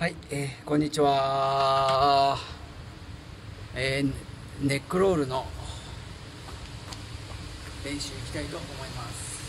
はい、えーこんにちは、えーネックロールの練習いきたいと思います。